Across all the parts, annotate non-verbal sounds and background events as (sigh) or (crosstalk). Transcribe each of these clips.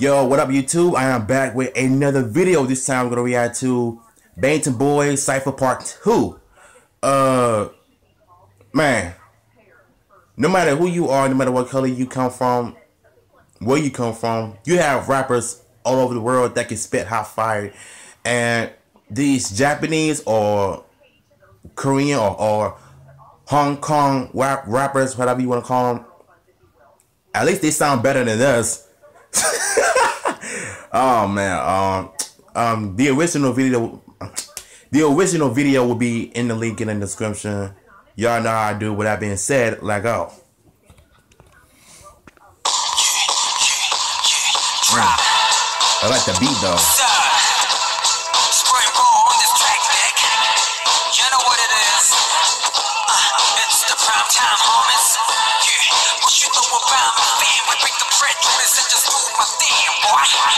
Yo, what up YouTube? I am back with another video. This time I'm gonna react to Bangtan Boys Cypher Part 2. Uh man. No matter who you are, no matter what color you come from, where you come from, you have rappers all over the world that can spit hot fire. And these Japanese or Korean or, or Hong Kong rap, rappers, whatever you want to call them, at least they sound better than us. (laughs) oh man, um, um, the original video, the original video will be in the link in the description. Y'all know how I do. With that being said, let go. I like the beat though. Yeah, yeah,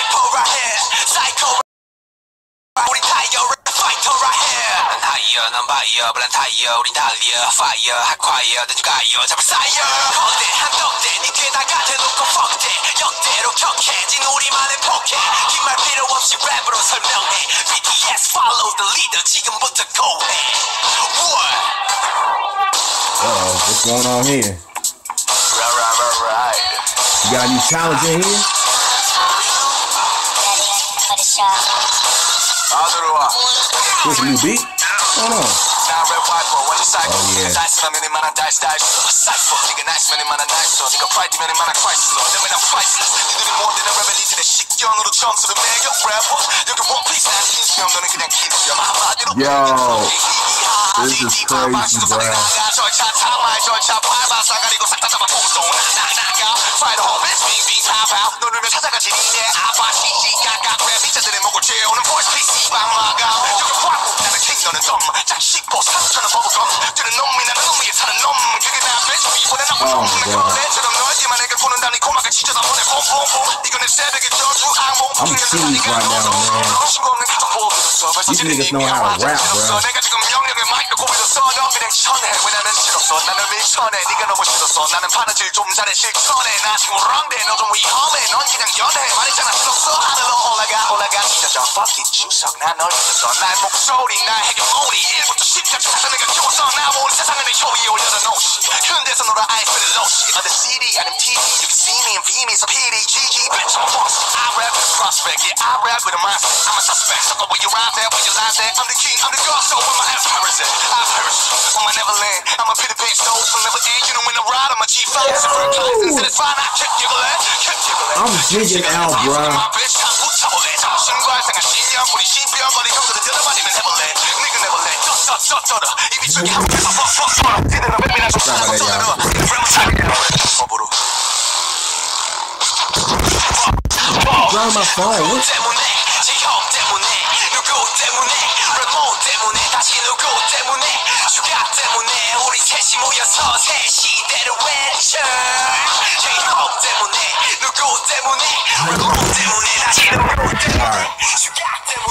불난 타이어 우린 달려 파이어 핫콰이어 넌 가이어 잡을 사이어 거대한 떡대 니 뒤에다가 대놓고 fuck that 역대로 격해진 우리만의 포켓 긴말 필요 없이 랩으로 설명해 BTS follow the leader 지금부터 go ahead what Uh-oh, what's going on here? Right, right, right, right. You got a new challenge in here? What's a new beat? Hold on. Oh yeah. Yo, this is crazy, bro. I'm seized right now, man. These niggas know how to rap, bro. 나는 밀쳐내 네가 너무 싫었어 나는 바느질 좀 잘해 실천해 나 지금 랑대 너좀 위험해 넌 그냥 연애 말했잖아 싫었 어 하늘로 올라가 올라가 찢어져 fuck it 추석 난널 믿었어 날 목소리 날 해결머리 1부터 10까지 다 내가 키웠어 나 모르는 세상을 내 혀위에 올려다 놓시 isn't another I for the low shit on the CD and MTV? You can see me and V me, so PD, GG, bitch, I'm boss. I rap with a prospect, yeah, I rap with a mindset. I'm a suspect, so when you ride there, when you lie there, I'm the king, I'm the god, so when my empire is at, I perish. When I never I'm a pit of bitch, souls never end. You know, when I ride, I'm a G5, it's a bird class, and it's fine, I kept giggling. I'm jigging out, bro. Drown my phone. What? 모여서 새 시대를 외쳐 K-pop 때문에 누구 때문에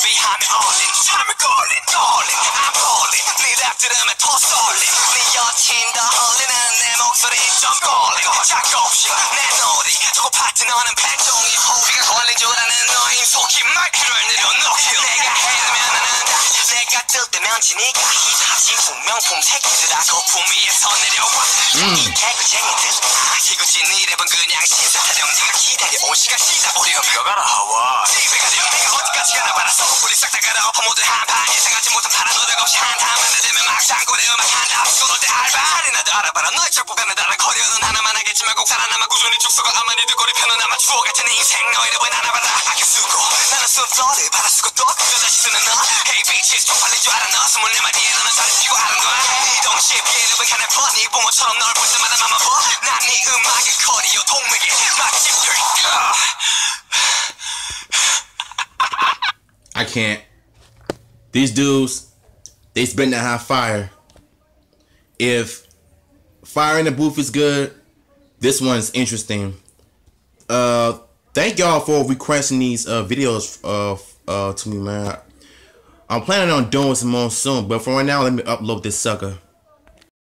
가서 비하면 all in 걸린 all in I'm falling 네 랩 들으면 더 쏠린 네 여친 더 흘리는 내 목소리 좀 걸리고 작업실 내 놀이 두고 파트 너는 팬종이 호비가 걸린 줄 아는 너인 속이 마이크를 내려놓기 내가 해르면 안다 내가 뜰 때면 지니까 힙합이 분명품 새끼들아 거품 위에서 내려와 이 개구쟁이들 이곳이 네 랩은 그냥 신사 촬영지가 기다려온 알바리 나도 알아봐라 너의 척보가는 다른 거리는 하나만 하겠지만 꼭 살아남아 꾸준히 죽서가 아무리 듣거리 펴는 아마 추억 같은 인생 너희를 왜 나나봐라 아껴 쓰고 나는 쓴 플러를 받아쓰고 또 그거 다시 쓰는 너 Hey bitches 쪽팔린 줄 알아 너 스물 네 마디에 너는 잘 피고 하는 거야 이 동시에 피해를 왜 하나 퍼네 붕어처럼 널 볼 때마다 맘아 봐난네 음악의 커리어 동맥에 맛집들 I can't. These dudes, they spend that hot fire. If fire in the booth is good, this one's interesting. Uh, thank y'all for requesting these uh videos uh uh to me, man. I'm planning on doing some more soon, but for right now, let me upload this sucker.